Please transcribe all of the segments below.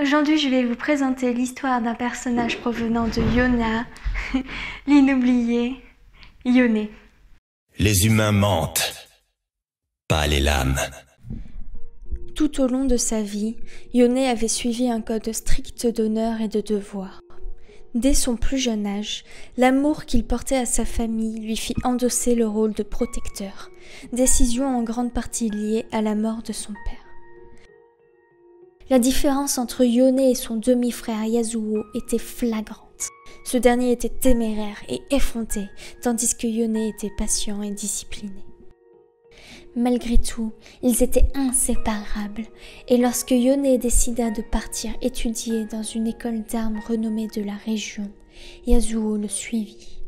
Aujourd'hui, je vais vous présenter l'histoire d'un personnage provenant de Yona, l'inoublié Yone. Les humains mentent, pas les lames. Tout au long de sa vie, Yone avait suivi un code strict d'honneur et de devoir. Dès son plus jeune âge, l'amour qu'il portait à sa famille lui fit endosser le rôle de protecteur, décision en grande partie liée à la mort de son père. La différence entre Yone et son demi-frère Yasuo était flagrante. Ce dernier était téméraire et effronté, tandis que Yone était patient et discipliné. Malgré tout, ils étaient inséparables, et lorsque Yone décida de partir étudier dans une école d'armes renommée de la région, Yasuo le suivit.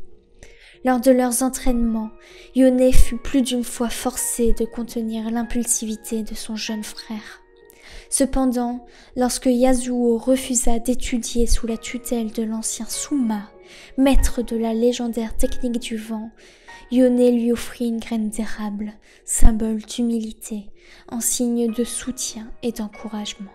Lors de leurs entraînements, Yone fut plus d'une fois forcé de contenir l'impulsivité de son jeune frère. Cependant, lorsque Yasuo refusa d'étudier sous la tutelle de l'ancien Suma, maître de la légendaire technique du vent, Yone lui offrit une graine d'érable, symbole d'humilité, en signe de soutien et d'encouragement.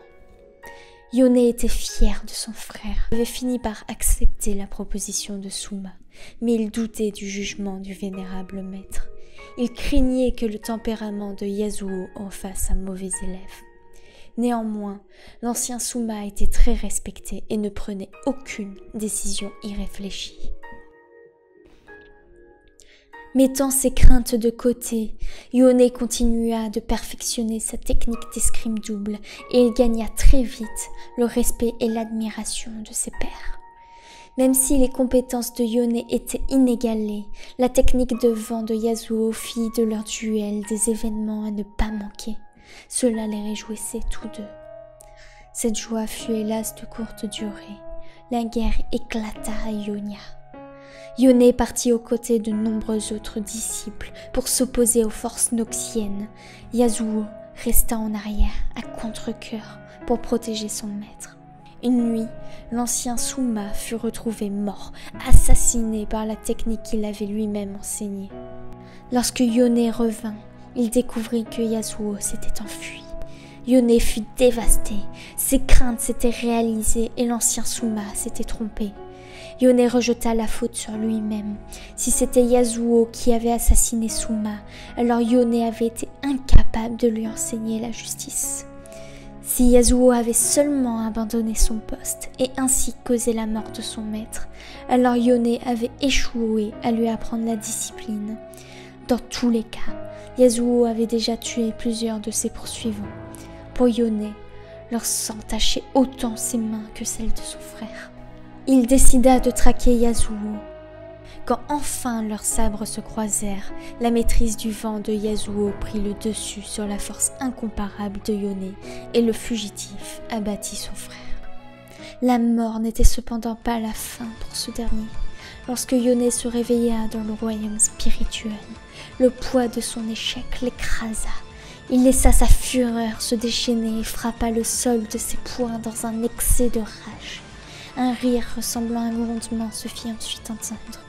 Yone était fier de son frère. Avait fini par accepter la proposition de Suma, mais il doutait du jugement du vénérable maître. Il craignait que le tempérament de Yasuo en fasse un mauvais élève. Néanmoins, l'ancien Souma était très respecté et ne prenait aucune décision irréfléchie. Mettant ses craintes de côté, Yone continua de perfectionner sa technique d'escrime double et il gagna très vite le respect et l'admiration de ses pairs. Même si les compétences de Yone étaient inégalées, la technique de vent de Yasuo fit de leur duel des événements à ne pas manquer. Cela les réjouissait tous deux. Cette joie fut hélas de courte durée. La guerre éclata à Ionia. Yone partit aux côtés de nombreux autres disciples pour s'opposer aux forces noxiennes. Yasuo resta en arrière, à contre-coeur, pour protéger son maître. Une nuit, l'ancien Suma fut retrouvé mort, assassiné par la technique qu'il avait lui-même enseignée. Lorsque Yone revint, il découvrit que Yasuo s'était enfui. Yone fut dévasté, ses craintes s'étaient réalisées et l'ancien Suma s'était trompé. Yone rejeta la faute sur lui-même. Si c'était Yasuo qui avait assassiné Suma, alors Yone avait été incapable de lui enseigner la justice. Si Yasuo avait seulement abandonné son poste et ainsi causé la mort de son maître, alors Yone avait échoué à lui apprendre la discipline. Dans tous les cas, Yasuo avait déjà tué plusieurs de ses poursuivants. Pour Yone, leur sang tachait autant ses mains que celles de son frère. Il décida de traquer Yasuo. Quand enfin leurs sabres se croisèrent, la maîtrise du vent de Yasuo prit le dessus sur la force incomparable de Yone et le fugitif abattit son frère. La mort n'était cependant pas la fin pour ce dernier. Lorsque Yone se réveilla dans le royaume spirituel, le poids de son échec l'écrasa. Il laissa sa fureur se déchaîner et frappa le sol de ses poings dans un excès de rage. Un rire ressemblant à un grondement se fit ensuite entendre.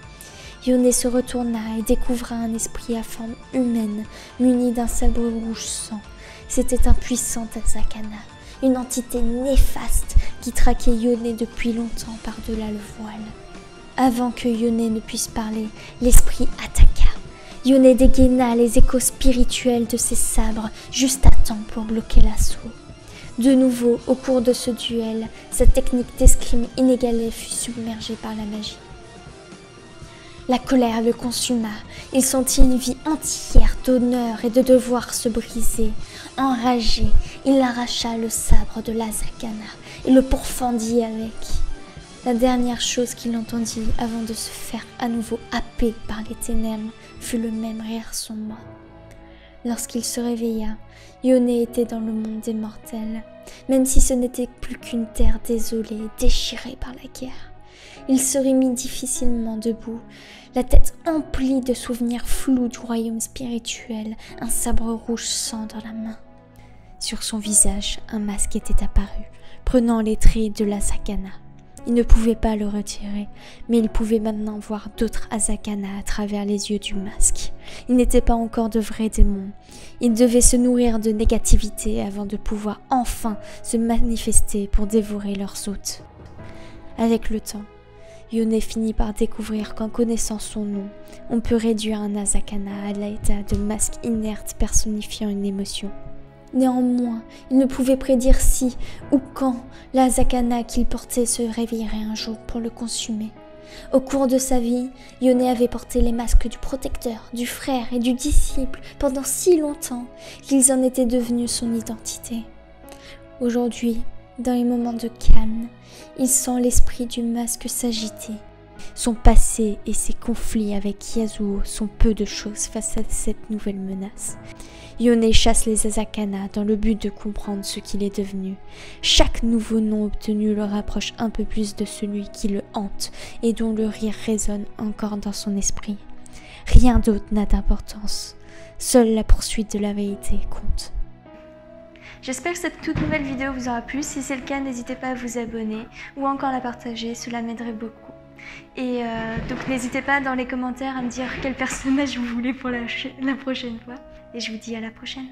Yone se retourna et découvra un esprit à forme humaine, muni d'un sabre rouge sang. C'était un puissant Azakana, une entité néfaste qui traquait Yone depuis longtemps par-delà le voile. Avant que Yone ne puisse parler, l'esprit attaqua. Yone dégaina les échos spirituels de ses sabres juste à temps pour bloquer l'assaut. De nouveau, au cours de ce duel, sa technique d'escrime inégalée fut submergée par la magie. La colère le consuma. Il sentit une vie entière d'honneur et de devoir se briser. Enragé, il arracha le sabre de l'Azakana et le pourfendit avec. La dernière chose qu'il entendit avant de se faire à nouveau happer par les ténèbres fut le même rire sombre. Lorsqu'il se réveilla, Yone était dans le monde des mortels, même si ce n'était plus qu'une terre désolée, déchirée par la guerre. Il se remit difficilement debout, la tête emplie de souvenirs flous du royaume spirituel, un sabre rouge sang dans la main. Sur son visage, un masque était apparu, prenant les traits de la sakana. Il ne pouvait pas le retirer, mais il pouvait maintenant voir d'autres Azakana à travers les yeux du masque. Il n'était pas encore de vrais démons. Il devait se nourrir de négativité avant de pouvoir enfin se manifester pour dévorer leurs hôtes. Avec le temps, Yone finit par découvrir qu'en connaissant son nom, on peut réduire un Azakana à l'état de masque inerte personnifiant une émotion. Néanmoins, il ne pouvait prédire si ou quand l'Azakana qu'il portait se réveillerait un jour pour le consumer. Au cours de sa vie, Yone avait porté les masques du protecteur, du frère et du disciple pendant si longtemps qu'ils en étaient devenus son identité. Aujourd'hui, dans les moments de calme, il sent l'esprit du masque s'agiter. Son passé et ses conflits avec Yasuo sont peu de choses face à cette nouvelle menace. Yone chasse les Azakana dans le but de comprendre ce qu'il est devenu. Chaque nouveau nom obtenu le rapproche un peu plus de celui qui le hante et dont le rire résonne encore dans son esprit. Rien d'autre n'a d'importance. Seule la poursuite de la vérité compte. J'espère que cette toute nouvelle vidéo vous aura plu. Si c'est le cas, n'hésitez pas à vous abonner ou encore la partager, cela m'aiderait beaucoup. Et euh, donc n'hésitez pas dans les commentaires à me dire quel personnage vous voulez pour la prochaine fois. Et je vous dis à la prochaine.